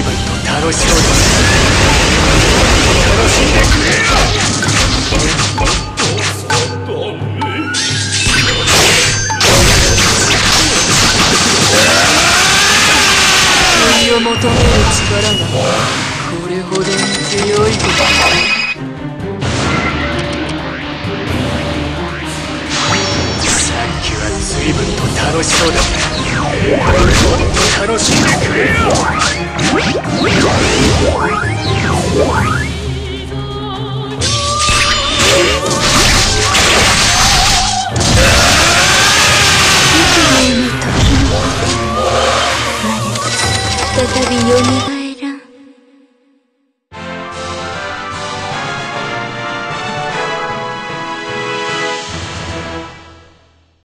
リバリ楽しそう楽しんでくれこれほどに強いことさっきは随分と楽しそうだった楽しんでくれよ。Radio